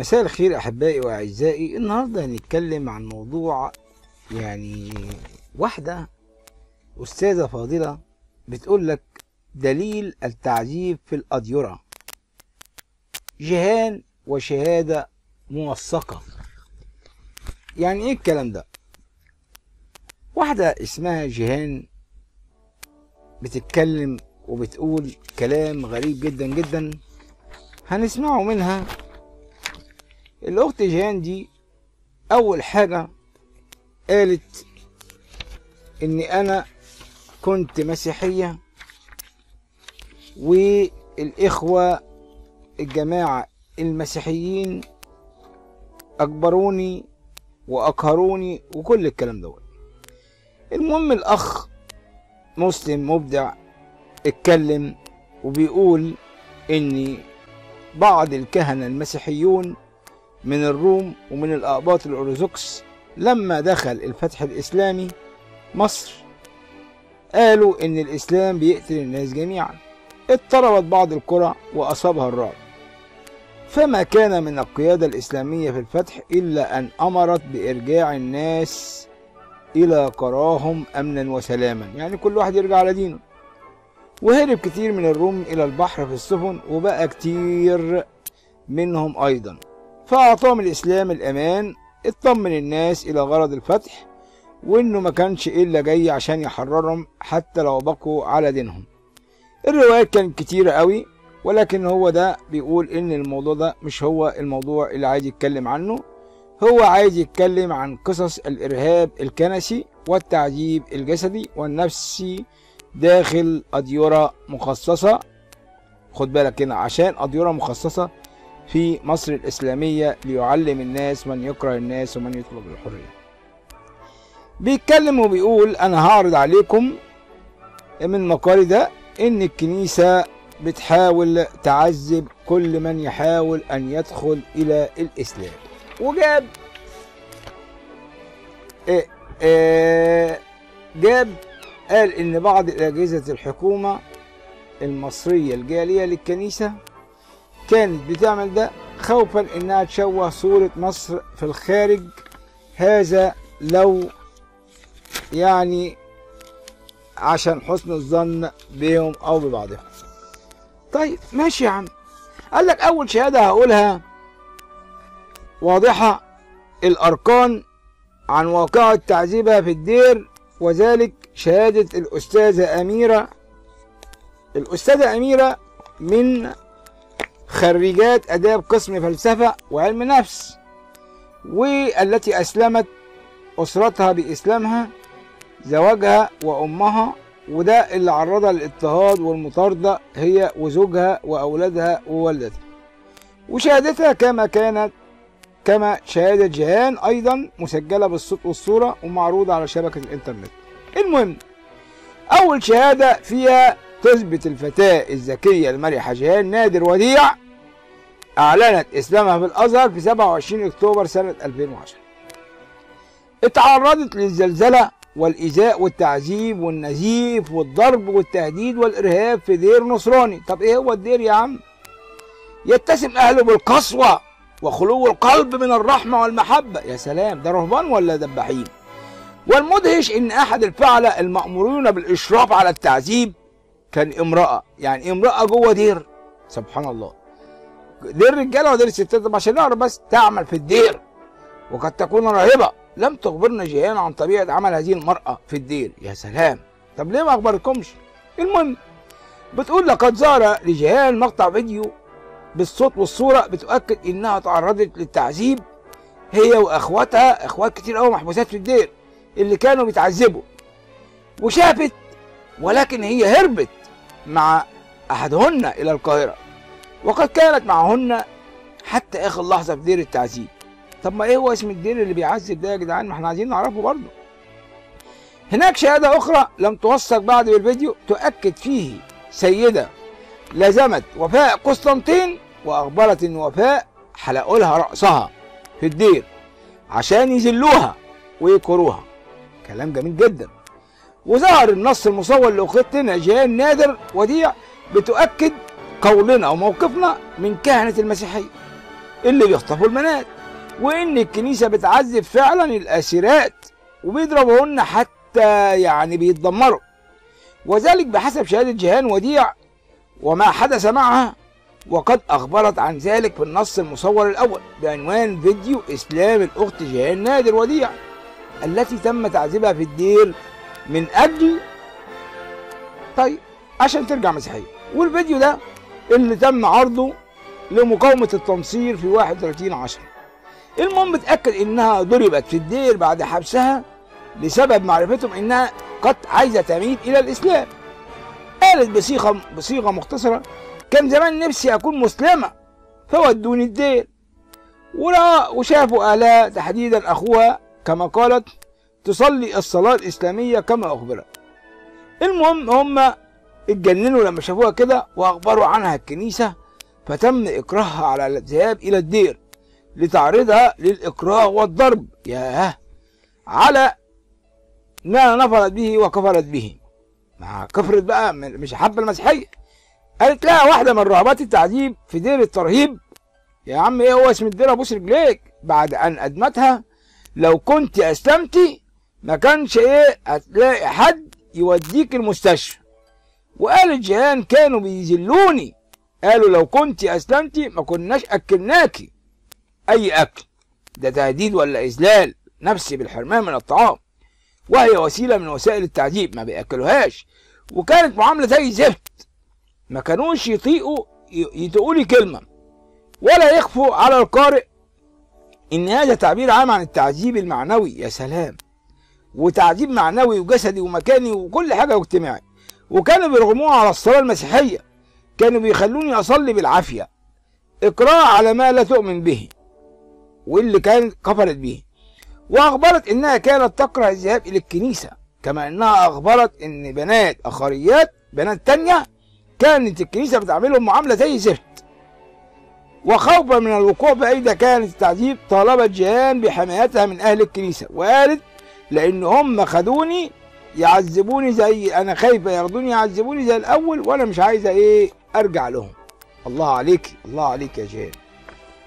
مساء الخير أحبائي وأعزائي. النهارده هنتكلم عن موضوع يعني واحدة أستاذة فاضلة بتقول لك دليل التعذيب في الأديرة. جهان وشهادة موثقة. يعني إيه الكلام ده؟ واحدة اسمها جهان بتتكلم وبتقول كلام غريب جدا جدا. هنسمعه منها الأخت جيهان دي أول حاجة قالت إني أنا كنت مسيحية والإخوة الجماعة المسيحيين أجبروني وأقهروني وكل الكلام دوت. المهم الأخ مسلم مبدع اتكلم وبيقول إن بعض الكهنة المسيحيون من الروم ومن الأقباط الأرثوذكس لما دخل الفتح الإسلامي مصر. قالوا إن الإسلام بيقتل الناس جميعا. اضطربت بعض القرى وأصابها الرعب. فما كان من القيادة الإسلامية في الفتح إلا أن أمرت بإرجاع الناس إلى قراهم أمنا وسلاما. يعني كل واحد يرجع على دينه. وهرب كتير من الروم إلى البحر في السفن وبقى كتير منهم أيضا. فأعطاهم الإسلام الأمان اطمن الناس إلى غرض الفتح وإنه ما كانش إلا جاي عشان يحررهم حتى لو بقوا على دينهم. الروايات كانت كتيرة قوي ولكن هو ده بيقول إن الموضوع ده مش هو الموضوع اللي عايز يتكلم عنه. هو عايز يتكلم عن قصص الإرهاب الكنسي والتعذيب الجسدي والنفسي داخل أديرة مخصصة. خد بالك هنا عشان أديرة مخصصة في مصر الإسلامية ليعلم الناس من يكره الناس ومن يطلب الحرية. بيتكلم وبيقول أنا هعرض عليكم من مقالي ده إن الكنيسة بتحاول تعذب كل من يحاول أن يدخل إلى الإسلام. وجاب إيه إيه جاب قال إن بعض أجهزة الحكومة المصرية الجالية للكنيسة كانت بتعمل ده خوفا إنها تشوه صورة مصر في الخارج. هذا لو يعني عشان حسن الظن بهم أو ببعضهم. طيب ماشي يا عم. قال لك أول شهادة هقولها واضحة الاركان عن واقعة تعذيبها في الدير وذلك شهادة الأستاذة أميرة. الأستاذة أميرة من خريجات آداب قسم فلسفة وعلم نفس والتي أسلمت أسرتها بإسلامها زواجها وأمها وده اللي عرضها للاضطهاد والمطاردة هي وزوجها وأولادها ووالدتها. وشهادتها كما كانت كما شهادة جيهان أيضا مسجلة بالصوت والصورة ومعروضة على شبكة الإنترنت. المهم أول شهادة فيها تثبت الفتاة الذكية المرحة جيهان نادر وديع أعلنت إسلامها في الأزهر في 27 أكتوبر سنة 2010 اتعرضت للزلزلة والإيذاء والتعذيب والنزيف والضرب والتهديد والإرهاب في دير نصراني. طب إيه هو الدير يا عم؟ يتسم أهله بالقسوة وخلو القلب من الرحمة والمحبة. يا سلام ده رهبان ولا دباحين والمدهش إن أحد الفعلة المأمورون بالإشراف على التعذيب كان امرأة. يعني امرأة جوه دير. سبحان الله. دير رجالة ودير ستات عشان نعرف بس تعمل في الدير. وقد تكون راهبة. لم تخبرنا جيهان عن طبيعة عمل هذه المرأة في الدير. يا سلام. طب ليه ما أخبركمش؟ المهم بتقول لقد ظهر لجيهان مقطع فيديو بالصوت والصورة بتؤكد إنها تعرضت للتعذيب هي وأخواتها أخوات كتير قوي محبوسات في الدير اللي كانوا بيتعذبوا. وشافت ولكن هي هربت. مع أحدهن إلى القاهرة. وقد كانت معهن حتى اخر لحظه في دير التعذيب. طب ما إيه هو اسم الدير اللي بيعذب ده يا جدعان؟ ما إحنا عايزين نعرفه برضه. هناك شهادة أخرى لم توثق بعد بالفيديو تؤكد فيه سيدة لزمت وفاء قسطنطين واخبرت إن وفاء حلقوا لها رأسها في الدير عشان يذلوها ويكروها. كلام جميل جدا. وظهر النص المصور لاختنا جيهان نادر وديع بتؤكد قولنا وموقفنا من كهنة المسيحية. اللي بيخطفوا البنات وإن الكنيسة بتعذب فعلا الآسيرات وبيضربوهن حتى يعني بيتدمروا. وذلك بحسب شهادة جيهان وديع وما حدث معها وقد أخبرت عن ذلك في النص المصور الأول بعنوان فيديو إسلام الأخت جيهان نادر وديع التي تم تعذيبها في الدير من أجل طيب عشان ترجع مسيحية. والفيديو ده اللي تم عرضه لمقاومة التنصير في 31 10 المهم اتاكد إنها ضربت في الدير بعد حبسها لسبب معرفتهم إنها قد عايزة تميل إلى الإسلام. قالت بصيغه بصيغة مختصرة كان زمان نفسي أكون مسلمة فودوني الدير. وشافوا اهلها تحديدا أخوها كما قالت تصلي الصلاة الإسلامية كما أخبرت. المهم هم اتجننوا لما شافوها كده وأخبروا عنها الكنيسة فتم إكراهها على الذهاب إلى الدير لتعرضها للإكراه والضرب. ياه! على ما نفرت به وكفرت به. مع كفرت بقى مش حابه المسيحية. قالت لها واحدة من رهبات التعذيب في دير الترهيب. يا عم إيه هو اسم الدير ابوس رجليك بعد أن أدمتها لو كنت اسلمتي ما كانش إيه هتلاقي حد يوديك المستشفى. وقالت جيهان كانوا بيذلوني. قالوا لو كنت اسلمتي ما كناش اكلناكي أي أكل؟ ده تهديد ولا إذلال؟ نفسي بالحرمان من الطعام. وهي وسيلة من وسائل التعذيب ما بيأكلوهاش. وكانت معاملة زي زفت. ما كانوش يطيقوا يتقوا لي كلمة. ولا يخفوا على القارئ. إن هذا تعبير عام عن التعذيب المعنوي يا سلام. وتعذيب معنوي وجسدي ومكاني وكل حاجة واجتماعي. وكانوا بيرغموها على الصلاة المسيحية. كانوا بيخلوني أصلي بالعافية. اقرار على ما لا تؤمن به. واللي كانت كفرت به. وأخبرت إنها كانت تكره الذهاب إلى الكنيسة. كما إنها أخبرت إن بنات أخريات بنات تانية كانت الكنيسة بتعاملهم معاملة زي زفت. وخوفا من الوقوع بأيدى كانت التعذيب طالبت جيهان بحمايتها من أهل الكنيسة. وقالت لأن هم خدوني يعذبوني زي أنا خايفة ياخدوني يعذبوني زي الأول وأنا مش عايزة إيه أرجع لهم. الله عليك الله عليك يا جيهان.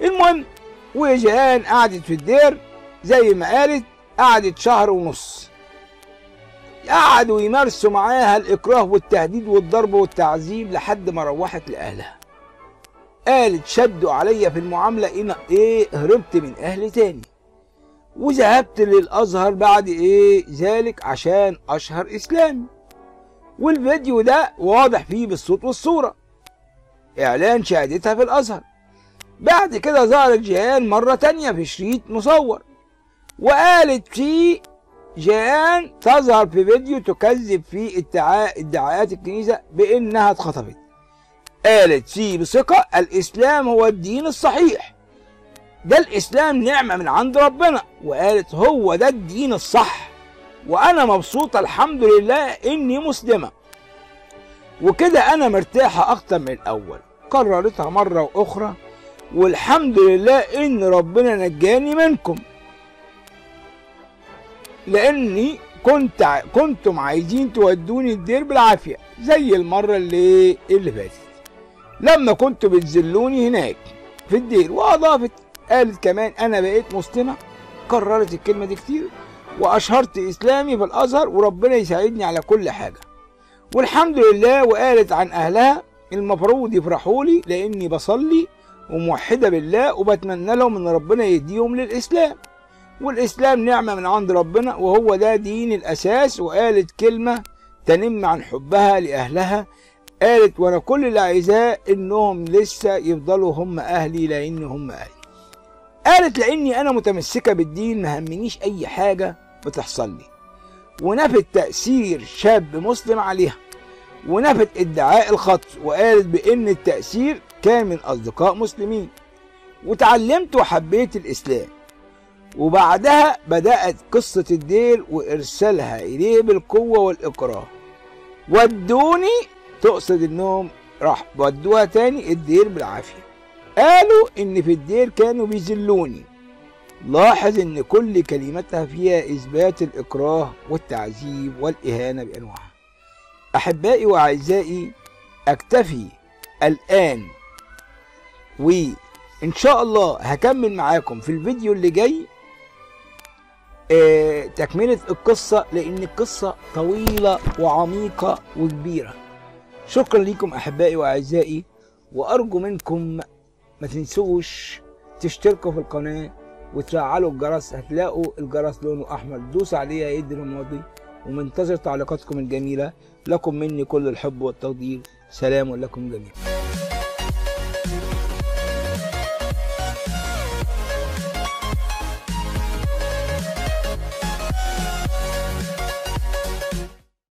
المهم وجيهان قعدت في الدير زي ما قالت قعدت شهر ونص. قعدوا يمارسوا معاها الإكراه والتهديد والضرب والتعذيب لحد ما روحت لأهلها. قالت شدوا عليا في المعاملة إيه هربت من أهلي تاني. وذهبت للأزهر بعد إيه؟ ذلك عشان أشهر إسلامي. والفيديو ده واضح فيه بالصوت والصورة. إعلان شهادتها في الأزهر. بعد كده ظهرت جيهان مرة تانية في شريط مصور. وقالت فيه جيهان تظهر في فيديو تكذب فيه ادعاء ادعاءات الكنيسة بإنها اتخطفت. قالت فيه بثقة الإسلام هو الدين الصحيح. ده الإسلام نعمة من عند ربنا. وقالت هو ده الدين الصح. وأنا مبسوطة الحمد لله إني مسلمة. وكده أنا مرتاحة أكتر من الأول. قررتها مرة وأخرى. والحمد لله إن ربنا نجاني منكم. لأني كنت كنتم عايزين تودوني الدير بالعافية. زي المرة اللي اللي فاتت. لما كنتوا بتذلوني هناك في الدير. وأضافت قالت كمان أنا بقيت مسلمة كررت الكلمة دي كتير وأشهرت إسلامي في الازهر وربنا يساعدني على كل حاجة. والحمد لله وقالت عن أهلها المفروض يفرحوا لي لأني بصلي وموحدة بالله وبتمنى لهم إن ربنا يهديهم للإسلام. والإسلام نعمة من عند ربنا وهو ده دين الأساس وقالت كلمة تنم عن حبها لأهلها. قالت وأنا كل اللي عايزاه إنهم لسه يفضلوا هم أهلي لأن هم أهلي. قالت لإني أنا متمسكة بالدين ما همنيش أي حاجة بتحصل لي. ونفت تأثير شاب مسلم عليها. ونفت ادعاء الخطف وقالت بإن التأثير كان من أصدقاء مسلمين. وتعلمت وحبيت الإسلام. وبعدها بدأت قصة الدير وإرسالها إليه بالقوة والإكراه. ودوني تقصد انهم راح ودوها تاني الدير بالعافية. قالوا إن في الدير كانوا بيذلوني. لاحظ إن كل كلمتها فيها إثبات الإكراه والتعذيب والإهانة بأنواعها. أحبائي وأعزائي أكتفي الآن. ان شاء الله هكمل معاكم في الفيديو اللي جاي آه تكملة القصة لأن القصة طويلة وعميقة وكبيرة. شكرا لكم أحبائي وأعزائي وأرجو منكم ما تنسوش تشتركوا في القناة وتفعلوا الجرس هتلاقوا الجرس لونه أحمر. دوس عليه يا يد الماضي ومنتظر تعليقاتكم الجميلة. لكم مني كل الحب والتقدير. سلام لكم جميعا.